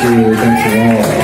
是干什么？